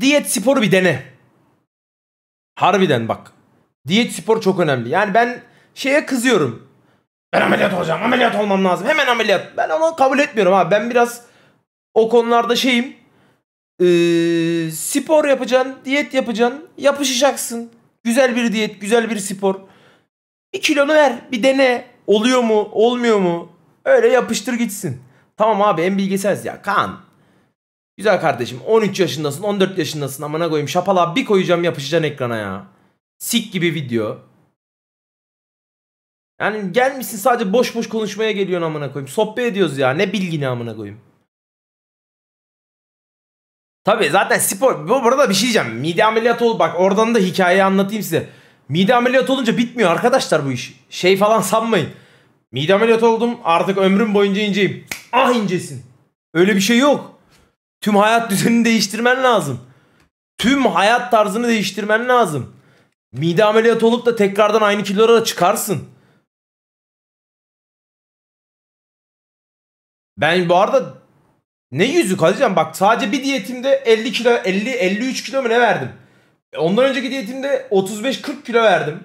diyet sporu bir dene. Harbiden bak. Diyet spor çok önemli. Yani ben şeye kızıyorum. Ben ameliyat olacağım. Ameliyat olmam lazım. Hemen ameliyat. Ben onu kabul etmiyorum abi. Ben biraz o konularda şeyim. Ee, spor yapacaksın. Diyet yapacaksın. Yapışacaksın. Güzel bir diyet. Güzel bir spor. Bir kilonu ver. Bir dene. Oluyor mu? Olmuyor mu? Öyle yapıştır gitsin. Tamam abi en bilgisayar ya. Kaan. Güzel kardeşim 13 yaşındasın 14 yaşındasın amına koyayım şapala bir koyacağım yapışacaksın ekrana ya. Sik gibi video. Yani gelmişsin sadece boş boş konuşmaya geliyorsun amına koyayım. Sohbet ediyoruz ya. Ne bilgini amına koyayım. Tabi zaten spor. Bu burada bir şey diyeceğim. Mide ameliyatı ol bak oradan da hikayeyi anlatayım size. Mide ameliyatı olunca bitmiyor arkadaşlar bu iş. Şey falan sanmayın. Mide ameliyatı oldum artık ömrüm boyunca inceyim. Ah incesin. Öyle bir şey yok. Tüm hayat düzenini değiştirmen lazım. Tüm hayat tarzını değiştirmen lazım. Mide ameliyatı olup da tekrardan aynı kilolara çıkarsın. Ben bu arada ne yüzü Kadircan bak sadece bir diyetimde 50 kilo 50 53 kilo mu ne verdim? E, Ondan önceki diyetimde 35-40 kilo verdim.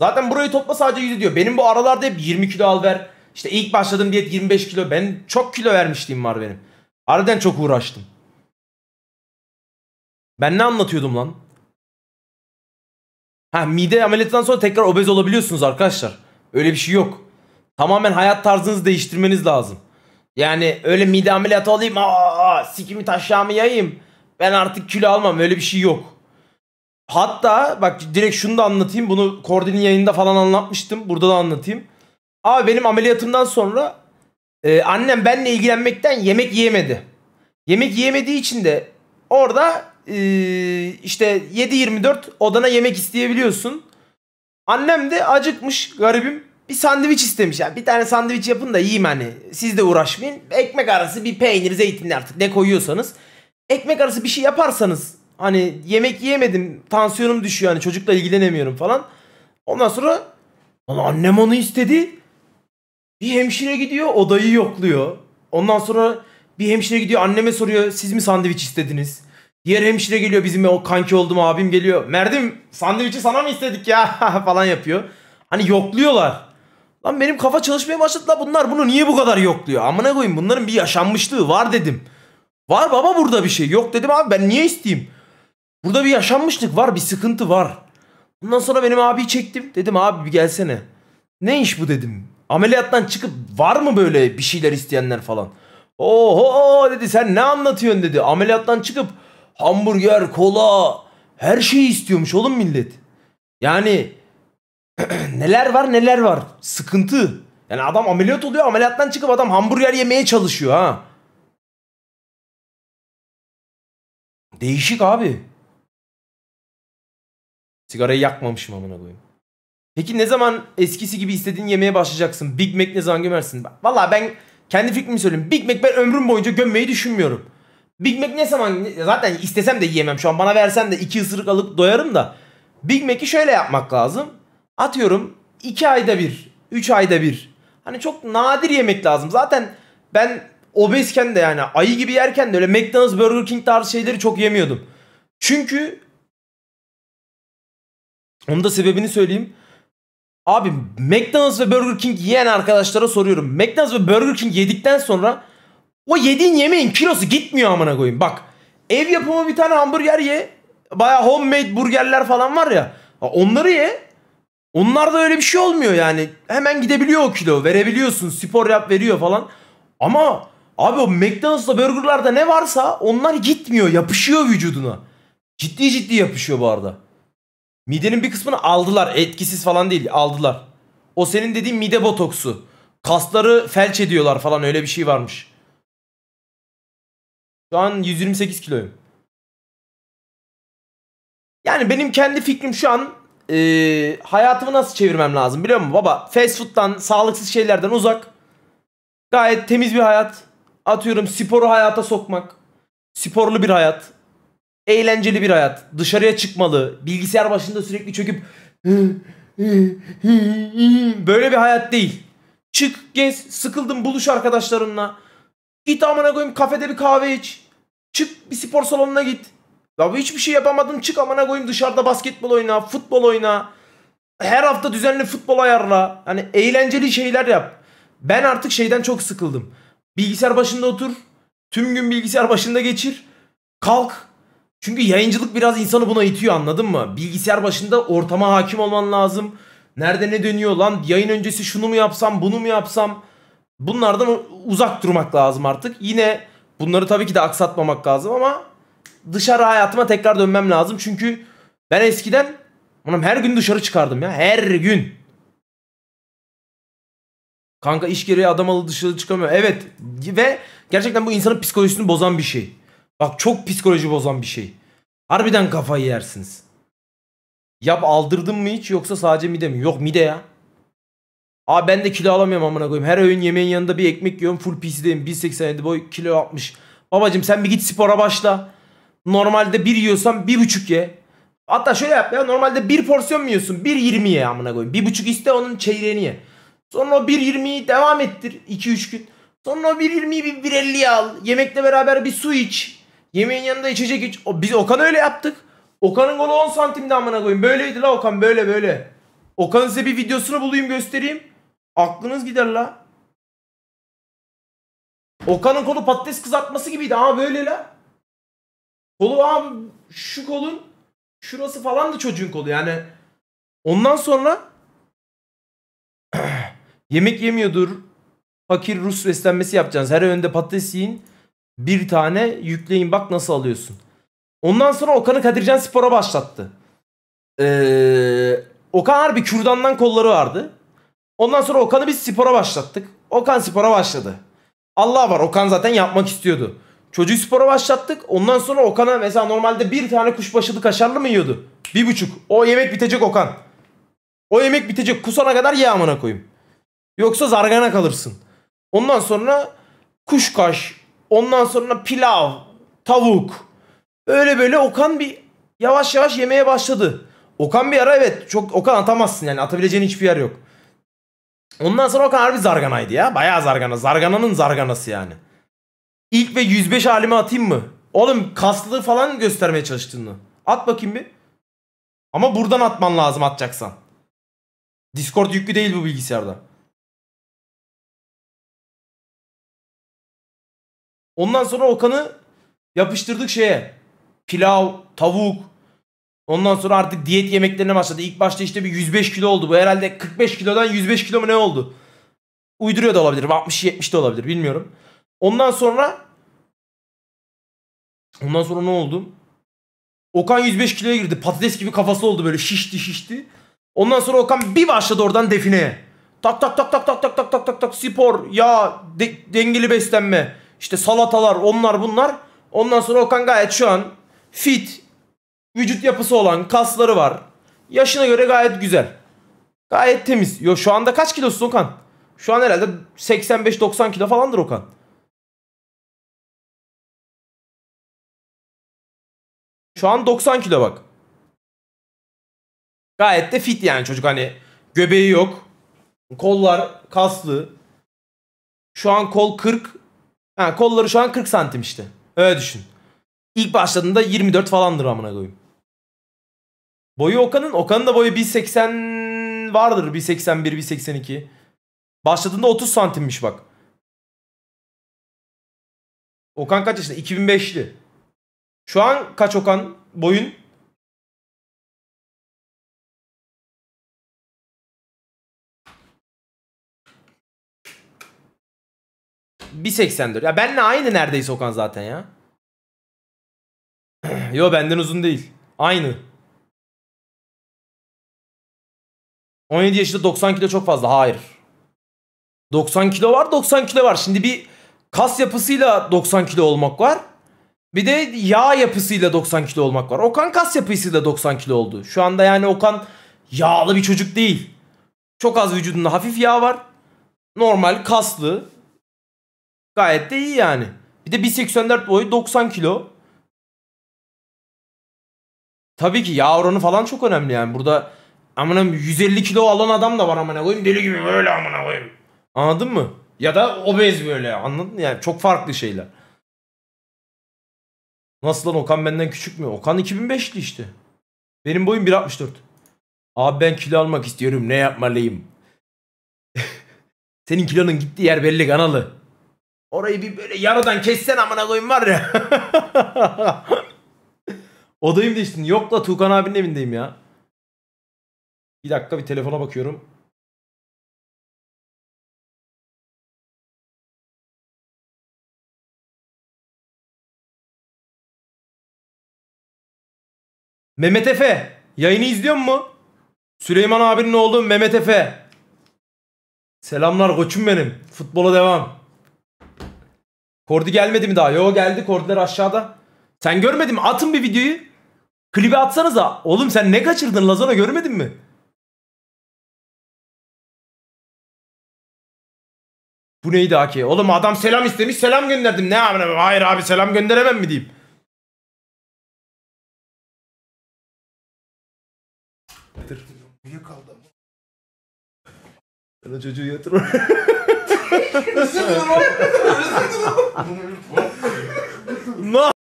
Zaten burayı topla sadece yüzü diyor. Benim bu aralarda hep 20 kilo al ver. İşte ilk başladığım diyet 25 kilo. Ben çok kilo vermişliğim var benim. Harbiden çok uğraştım. Ben ne anlatıyordum lan? Ha mide ameliyatından sonra tekrar obez olabiliyorsunuz arkadaşlar. Öyle bir şey yok. Tamamen hayat tarzınızı değiştirmeniz lazım. Yani öyle mide ameliyatı olayım, aa, sikimi taşağımı yayayım. Ben artık kilo almam öyle bir şey yok. Hatta bak direkt şunu da anlatayım. Bunu Kordil'in yayında falan anlatmıştım. Burada da anlatayım. Abi benim ameliyatımdan sonra e, annem benimle ilgilenmekten yemek yiyemedi. Yemek yiyemediği için de orada e, işte 7-24 odana yemek isteyebiliyorsun. Annem de acıkmış garibim bir sandviç istemiş. Yani bir tane sandviç yapın da yiyeyim hani. Siz de uğraşmayın. Ekmek arası bir peynir, zeytinli artık ne koyuyorsanız. Ekmek arası bir şey yaparsanız hani yemek yiyemedim, tansiyonum düşüyor hani çocukla ilgilenemiyorum falan. Ondan sonra "Lan annem onu istedi. Bir hemşire gidiyor odayı yokluyor. Ondan sonra bir hemşire gidiyor anneme soruyor siz mi sandviç istediniz? Diğer hemşire geliyor bizim o kanki oldum abim geliyor. Merdim sandviçi sana mı istedik ya falan yapıyor. Hani yokluyorlar. Lan benim kafa çalışmaya başladı la bunlar bunu niye bu kadar yokluyor? Amına koyayım bunların bir yaşanmışlığı var dedim. Var baba burada bir şey. Yok dedim abi ben niye isteyeyim? Burada bir yaşanmışlık var bir sıkıntı var. Ondan sonra benim abiyi çektim. Dedim abi bir gelsene. Ne iş bu dedim. Ameliyattan çıkıp var mı böyle bir şeyler isteyenler falan. Oho dedi sen ne anlatıyorsun dedi. Ameliyattan çıkıp hamburger, kola her şeyi istiyormuş oğlum millet. Yani neler var neler var. Sıkıntı. Yani adam ameliyat oluyor ameliyattan çıkıp adam hamburger yemeye çalışıyor ha. Değişik abi. Sigarayı yakmamışım amına koyayım. Peki ne zaman eskisi gibi istediğin yemeye başlayacaksın? Big Mac ne zaman gömersin? Valla ben kendi fikrimi söyleyeyim. Big Mac ben ömrüm boyunca gömmeyi düşünmüyorum. Big Mac ne zaman zaten istesem de yiyemem. Şu an bana versen de iki ısırık alıp doyarım da. Big Mac'i şöyle yapmak lazım. Atıyorum 2 ayda bir, 3 ayda bir. Hani çok nadir yemek lazım. Zaten ben obezken de yani ayı gibi yerken de öyle McDonald's, Burger King tarzı şeyleri çok yemiyordum. Çünkü onun da sebebini söyleyeyim. Abi McDonald's ve Burger King yiyen arkadaşlara soruyorum. McDonald's ve Burger King yedikten sonra o yediğin yemeğin kilosu gitmiyor amına koyayım. Bak ev yapımı bir tane hamburger ye. Baya homemade burgerler falan var ya. Onları ye. Onlarda öyle bir şey olmuyor yani. Hemen gidebiliyor o kilo. Verebiliyorsun. Spor yap veriyor falan. Ama abi o McDonald's'ta burgerlarda ne varsa onlar gitmiyor. Yapışıyor vücuduna. Ciddi ciddi yapışıyor bu arada. Midenin bir kısmını aldılar. Etkisiz falan değil. Aldılar. O senin dediğin mide botoksu. Kasları felç ediyorlar falan öyle bir şey varmış. Şu an 128 kiloyum. Yani benim kendi fikrim şu an e, hayatımı nasıl çevirmem lazım biliyor musun baba? Fast food'dan, sağlıksız şeylerden uzak. Gayet temiz bir hayat. Atıyorum sporu hayata sokmak. Sporlu bir hayat. Eğlenceli bir hayat. Dışarıya çıkmalı. Bilgisayar başında sürekli çöküp böyle bir hayat değil. Çık, gez, sıkıldım buluş arkadaşlarınla. Git amına koyayım kafede bir kahve iç. Çık bir spor salonuna git. Ya hiçbir şey yapamadın çık amına koyayım dışarıda basketbol oyna, futbol oyna. Her hafta düzenli futbol ayarla. Hani eğlenceli şeyler yap. Ben artık şeyden çok sıkıldım. Bilgisayar başında otur. Tüm gün bilgisayar başında geçir. Kalk. Çünkü yayıncılık biraz insanı buna itiyor anladın mı? Bilgisayar başında ortama hakim olman lazım. Nerede ne dönüyor lan? Yayın öncesi şunu mu yapsam, bunu mu yapsam? Bunlardan uzak durmak lazım artık. Yine bunları tabii ki de aksatmamak lazım ama dışarı hayatıma tekrar dönmem lazım. Çünkü ben eskiden Oğlum her gün dışarı çıkardım ya. Her gün. Kanka iş gereği adam alı dışarı çıkamıyor. Evet. Ve gerçekten bu insanın psikolojisini bozan bir şey. Bak çok psikoloji bozan bir şey. Harbiden kafayı yersiniz. Yap aldırdın mı hiç yoksa sadece mide mi? Yok mide ya. Abi ben de kilo alamıyorum amına koyayım. Her öğün yemeğin yanında bir ekmek yiyorum. Full PC'deyim. 1.87 boy kilo 60. Babacım sen bir git spora başla. Normalde bir yiyorsan bir buçuk ye. Hatta şöyle yap ya normalde bir porsiyon mu yiyorsun? 1.20 ye amına koyayım. Bir buçuk iste onun çeyreğini ye. Sonra o 1.20'yi devam ettir 2-3 gün. Sonra o 1.20'yi bir 1.50'ye al. Yemekle beraber bir su iç. Yemeğin yanında içecek iç. O, biz Okan öyle yaptık. Okan'ın golü 10 santimdi amına koyayım. Böyleydi la Okan böyle böyle. Okan'ın size bir videosunu bulayım göstereyim. Aklınız gider la. Okan'ın kolu patates kızartması gibiydi ama böyle la. Kolu abi şu kolun şurası falan da çocuğun kolu yani. Ondan sonra yemek yemiyordur. Fakir Rus beslenmesi yapacaksınız. Her öğünde patates yiyin. Bir tane yükleyin bak nasıl alıyorsun. Ondan sonra Okan'ı Kadircan Spor'a başlattı. Ee, Okan harbi kürdandan kolları vardı. Ondan sonra Okan'ı biz spora başlattık. Okan spora başladı. Allah var Okan zaten yapmak istiyordu. Çocuğu spora başlattık. Ondan sonra Okan'a mesela normalde bir tane kuşbaşılı kaşarlı mı yiyordu? Bir buçuk. O yemek bitecek Okan. O yemek bitecek. Kusana kadar ye amına koyayım. Yoksa zargana kalırsın. Ondan sonra kuşkaş. Ondan sonra pilav. Tavuk. Öyle böyle Okan bir yavaş yavaş yemeye başladı. Okan bir ara evet çok Okan atamazsın yani atabileceğin hiçbir yer yok. Ondan sonra Okan harbi zarganaydı ya. Bayağı zargana. Zargananın zarganası yani. İlk ve 105 halime atayım mı? Oğlum kaslı falan göstermeye çalıştığını. At bakayım bir. Ama buradan atman lazım atacaksan. Discord yüklü değil bu bilgisayarda. Ondan sonra Okan'ı yapıştırdık şeye. Pilav, tavuk. Ondan sonra artık diyet yemeklerine başladı. İlk başta işte bir 105 kilo oldu. Bu herhalde 45 kilodan 105 kilo mu ne oldu? Uyduruyor da olabilir. 60-70 de olabilir bilmiyorum. Ondan sonra Ondan sonra ne oldu? Okan 105 kiloya girdi. Patates gibi kafası oldu böyle şişti şişti. Ondan sonra Okan bir başladı oradan defineye. Tak tak tak tak tak tak tak tak tak tak spor, yağ, de- dengeli beslenme, işte salatalar, onlar bunlar. Ondan sonra Okan gayet şu an fit, vücut yapısı olan, kasları var. Yaşına göre gayet güzel. Gayet temiz. Yo şu anda kaç kilosun Okan? Şu an herhalde 85-90 kilo falandır Okan. Şu an 90 kilo bak. Gayet de fit yani çocuk hani göbeği yok. Kollar kaslı. Şu an kol 40. Ha kolları şu an 40 santim işte. Öyle düşün. İlk başladığında 24 falandır amına koyayım. Boyu Okan'ın Okan'ın da boyu 1.80 vardır. 1.81 1.82. Başladığında 30 santimmiş bak. Okan kaç yaşında? 2005'li. Şu an kaç Okan boyun? Bir 84. Ya benle aynı neredeyse Okan zaten ya. Yo benden uzun değil. Aynı. 17 yaşında 90 kilo çok fazla. Hayır. 90 kilo var 90 kilo var. Şimdi bir kas yapısıyla 90 kilo olmak var. Bir de yağ yapısıyla 90 kilo olmak var. Okan kas yapısıyla 90 kilo oldu. Şu anda yani Okan yağlı bir çocuk değil. Çok az vücudunda hafif yağ var. Normal kaslı. Gayet de iyi yani. Bir de 1.84 boyu 90 kilo. Tabii ki yağ oranı falan çok önemli yani. Burada amına 150 kilo alan adam da var amına koyayım. Deli gibi böyle amına koyayım. Anladın mı? Ya da obez böyle. Anladın mı? Yani çok farklı şeyler. Nasıl lan Okan benden küçük mü? Okan 2005'li işte. Benim boyum 1.64. Abi ben kilo almak istiyorum. Ne yapmalıyım? Senin kilonun gittiği yer belli kanalı. Orayı bir böyle yarıdan kessen amına koyayım var ya. Odayım değiştin. Yok la Tuğkan abinin evindeyim ya. Bir dakika bir telefona bakıyorum. Mehmet Efe. Yayını izliyor mu? Süleyman abinin oğlu Mehmet Efe. Selamlar koçum benim. Futbola devam. Kordi gelmedi mi daha? Yo geldi. Kordiler aşağıda. Sen görmedin mi? Atın bir videoyu. Klibi atsanıza. Oğlum sen ne kaçırdın Lazana görmedin mi? Bu neydi Haki? Oğlum adam selam istemiş selam gönderdim. Ne abi? Hayır abi selam gönderemem mi diyeyim. Ben o çocuğu yatır. Ne?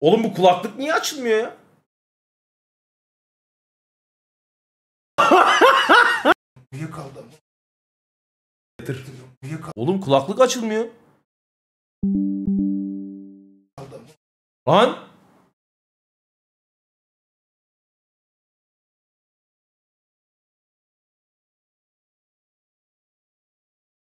Oğlum bu kulaklık niye açılmıyor ya? Uyuyakaldım. Uyuyakaldım. Oğlum kulaklık açılmıyor. Lan